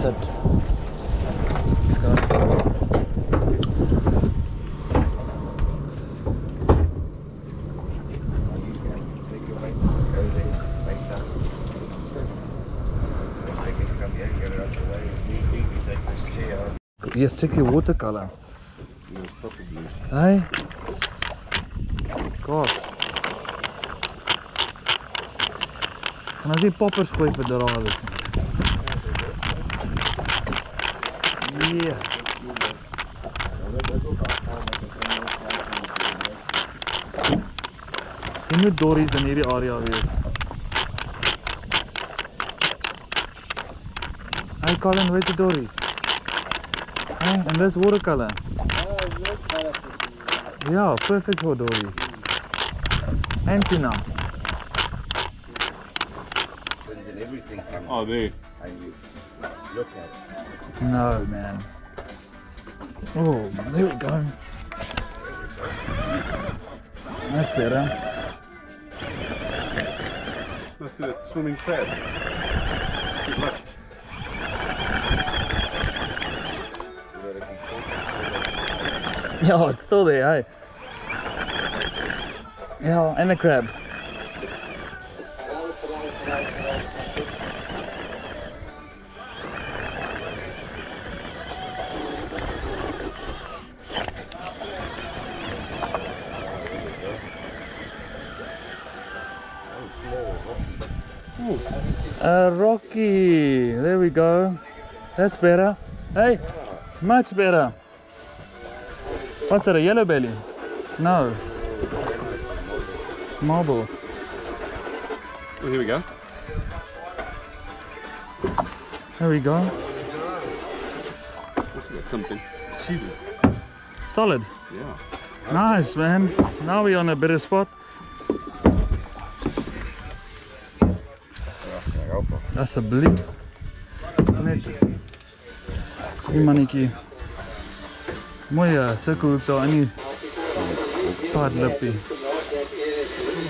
That's it. Yes, check your watercolor. Hey? Gosh. Kan ons nie poppers gooi vir drades nie? Yeah. Jy moet dories in hierdie area wees. Hey Colin, weet jy dories? Hey, en dis watercolor. Yeah, perfect for dories. En Tina. And everything comes Oh, ah, there. and you look at it. No, man. Oh, there we go. That's better. Let's do that swimming crab. Too much. Yeah, it's still there, hey? Yeah, and the crab. Uh, Rocky, there we go. That's better. Hey, much better. What's that, a yellow belly? No. Marble. Oh, here we go. There we go. Got something. Jesus. Solid. Yeah. Nice, man. Now we're on a better spot. Asseblief. Net. Die mannetjie. Mooi uh, sirkelhoek daar in die side lippie.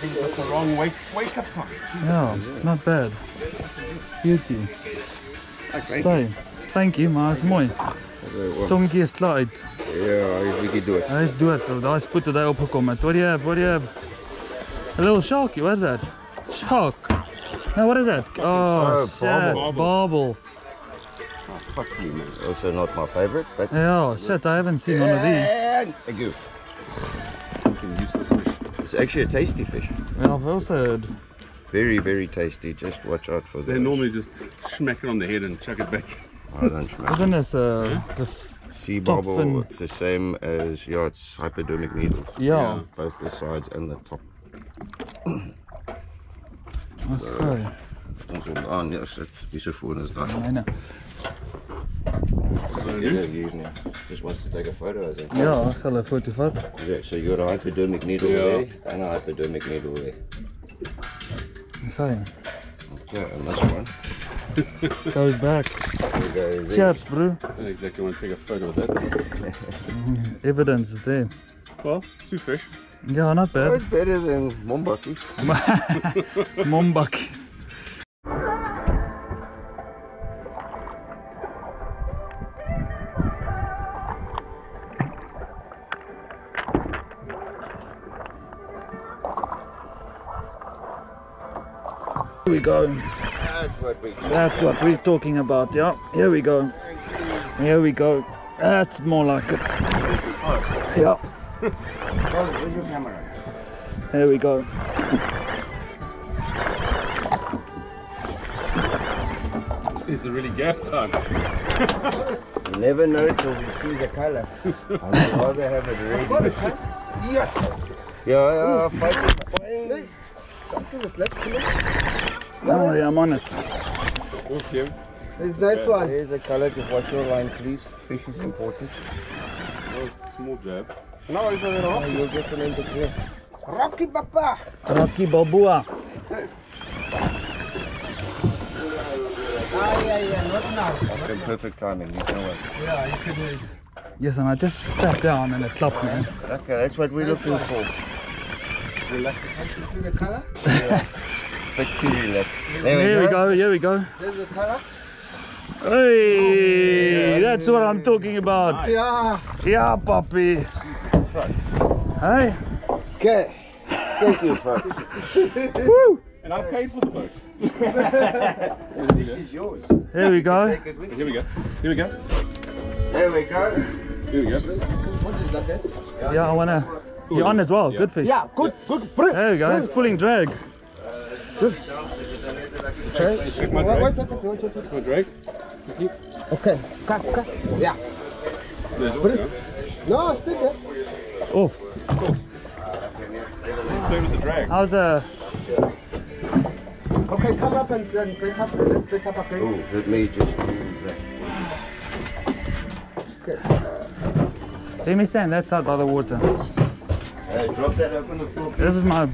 That's the wrong wake wake up time. Ja, not bad. Beauty. Sorry. Thank you, maar is mooi. Tongetjie is uit. Ja, hy is bietjie dood. Hy is dood. Daai spoed wat hy opgekom het. What do you have? What do you have? A little sharky. What is that? Shark. No, what is that? Oh, Oh, shit. barbel. Barbel. Oh, fuck you, man. Also not my favorite, but Oh, shit. I haven't seen one of these. And a goof. Fucking useless fish. It's actually a tasty fish. Yeah, I've also heard. Very, very tasty. Just watch out for They normally just smack it on the head and chuck it back. I don't smash. Isn't this uh, the f- Sea Top barbel, fin. it's the same as, yeah, it's hypodermic needles. yeah. Both the sides and the top. Daar. I know. Yeah, you know, just wants to take a photo, I think. Ja, ek sal 'n foto vat. Yeah, so you got a hypodermic needle Yeah. there and a hypodermic needle there. I say. Okay, and this one. Goes back. We go there. Cheers, bro. I don't exactly want to take a photo of that. Evidence is there. Well, it's two fish. Yeah, not bad. it's better than Mombakis. Mombakis. Here we go. That's what we. That's what we're talking about. Yeah, here we go. Here we go. That's more like it. Yeah, Oh, where's your camera? here we go. It's a really gaff time. You never know till you see the color. I'd rather have it ready. Yes. Yeah, yeah, fighting. fighting. Something is left. Come on. Don't worry, I'm on it. Thank you. There's nice one. There's a color to wash your line, please. Fish is important. Oh, small jab. No, it's a Oh, rocky. you'll get them in between. Rocky Papa. Rocky Balboa. Ah, yeah, yeah, not now. In perfect timing, you can wait. Yeah, you can wait. Yes, and I just sat down and it clapped me. Okay, that's what we're looking for. Want to see the color? Bit too relaxed. Here we go, here we go. There's the color. Hey, that's what I'm talking about. Yeah. Yeah, puppy. Hey, Okay. Thank you, folks. woo. And I paid for the boat. This is yours. Here we go. Take it with you. Here we go. Here we go. There we go. Here we go. What is that? that? Yeah, I wanna. You're on as well. Good fish. Yeah, good, good. Bring. There we go. It's pulling drag. Check my Wait, wait, drag. wait, wait, wait, wait. My drag. Okay, come, come. Yeah. There's also. No, stay there. Off. Play with the drag. How's uh? Okay, come up and, and pitch up. Let's pitch up again. Oh, let me just do that. Okay. Let me stand that side by the water. Uh, drop that up on the floor. This is my.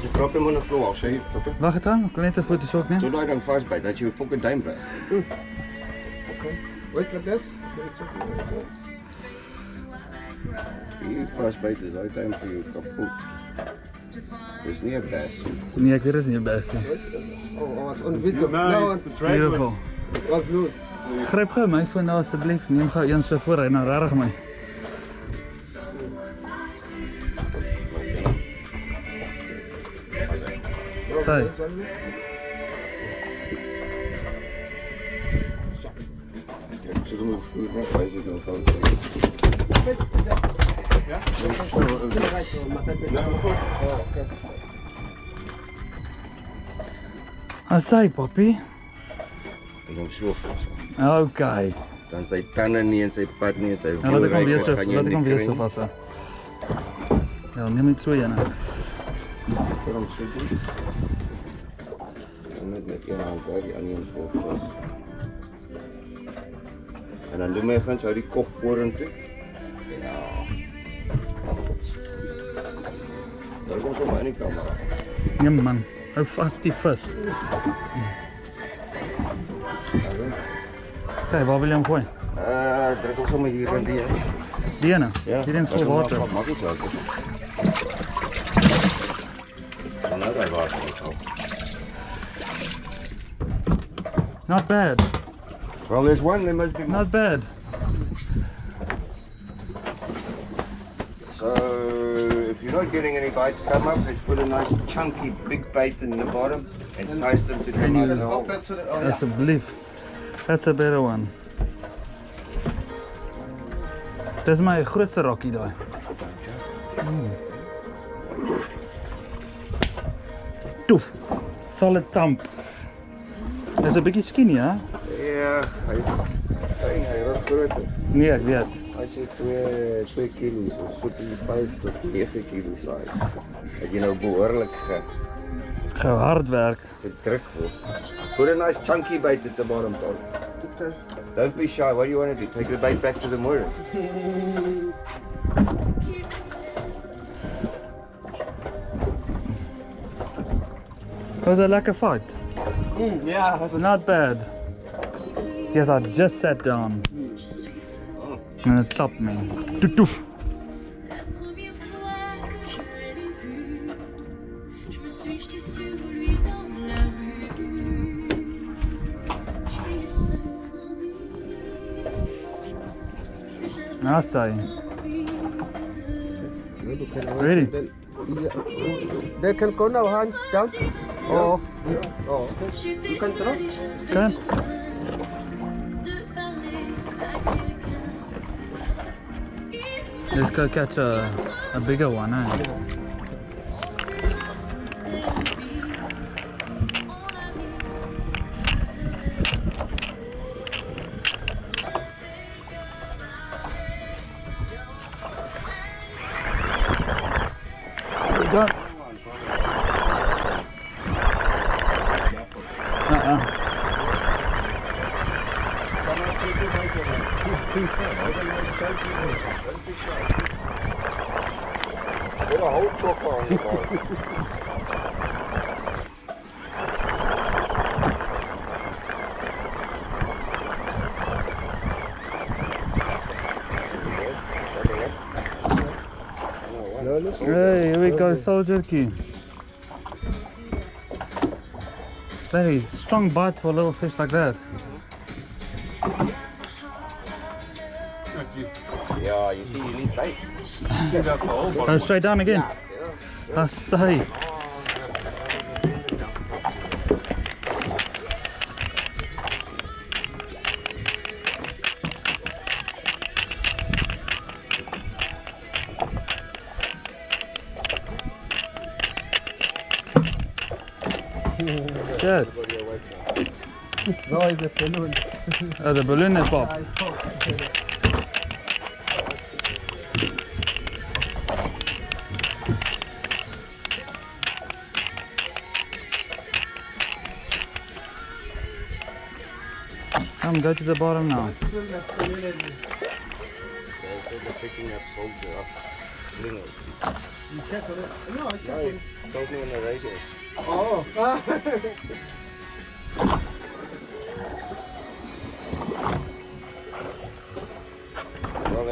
Just drop him on the floor. I'll show you. Drop him. Wag het aan. Ek wil net 'n foto sok neem. So daai dan vasbyt dat jy jou fucking duim weg. Okay. Wait like that. Hier vasbyt is daai duim vir jou kapot. Dis nie 'n bes. Nee, ek weet dit is nie best nie. Oh, I was on video. No, No, the drag Beautiful. was. it was loose. Gryp gou my foon daar asseblief. Neem gou een so voor hy nou regtig my. No, Sorry. this one. So dan moet vroeg net wys dit nou van. Ja? Dis still open. Right, so must I pitch No, up? of course. Oh, okay. I say, puppy. Ek dink so vas. Okay. Dan sy tande nie en sy pad nie en sy Nou laat ek hom weer so, gaan jy laat ek hom nie weer kry so nie. vas. hou. Ja, neem net so een. hè. Vir hom so doen. En net met een hand daar die ander een vol vas. En dan doen my gaan hou die kop vorentoe. Ja. Daar kom sommer in die kamera. Nee man, hou vas die vis. Kyk, waar wil jy hom gooi? Uh, druk hom sommer hier in die. Die ene. Ja. Hierin is vol water. Maak nie saak. Dan nou daai water. Not bad. Well, there's one, there must be more. Not bad. So, if you're not getting any bites, come up. Let's put a nice chunky big bait in the bottom and entice them to come out of the Go hole. back to the. Oh, yeah. Asseblief. That's a better one. Dis my grootste rokkie daai. Mm. Toe. Solid thump. Dis 'n bietjie skinny, hè? Ja, hy's hy hy raak groot. Nee, ek weet. Hy sê 2 2 kg, so 5 tot 9 kg size. Het jy nou behoorlik ge Gou hard werk. gedruk word. Put a nice chunky bait at the bottom, Tom. Don't be shy. What do you want to do? Take the bait back to the moor. Was a lekker fight. Mm, yeah, Not bad. Yes, I just sat down. And it stopped me. Toe toe. La première fois que je l'ai vu, je me suis jetée sur lui dans la rue. Je lui ai seulement dit que j'avais Nou, say. envie Good, okay, now Really? Yeah. They can go now, hand down. Oh, yeah. oh, You can seule throw. et Let's go catch a, a bigger one, eh? Done. Put a whole chopper on no, Hey, here we go, soldier key. Very strong bite for a little fish like that. Yeah, you see, you need bait. Check out the whole Go straight down again. I say. Shit. no, it's a balloon. Oh, the balloon is popped. Come, go to the bottom now. You check on it. No, I check on it. told me on the radio. Oh,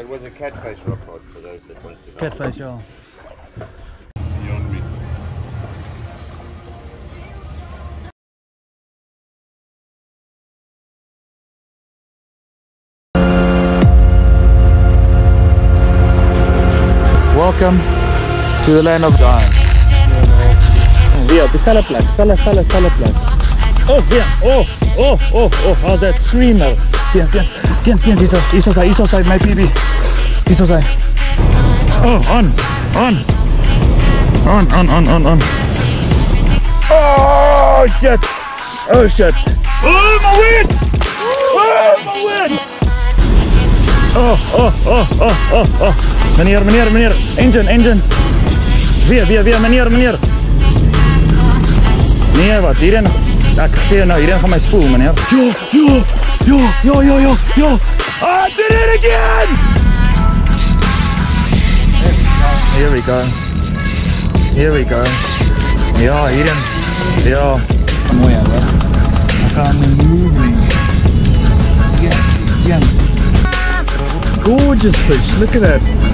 ah. Was a catfish rock cod for those that want to know. Catfish, yeah. Welcome to the land of giants. Via, beställa plats, ställa, ställa, ställa plats. Oh, via, oh, oh, oh, oh, how's that screamer? Via, via, via, via, iso, iso side, iso side, my PB. Iso side. Oh, on, on. On, on, on, on, on. Oh, shit. Oh, shit. Oh, my wind! Oh, my wind! Oh, oh, oh, oh, oh, oh. Meneer, meneer, meneer. Engine, engine. Weer, weer, weer, meneer, meneer. Nee, wat? Hierin. Sê jou nou, hierin gaan my spoel, meneer. Jo, jo, jo, jo, jo, jo, jo. Ah, did it again! Here we go. Here we go. Ja, hierin. Ja. Mooi, hè? Ek gaan moving. Yes, yes. Gorgeous fish. Look at that.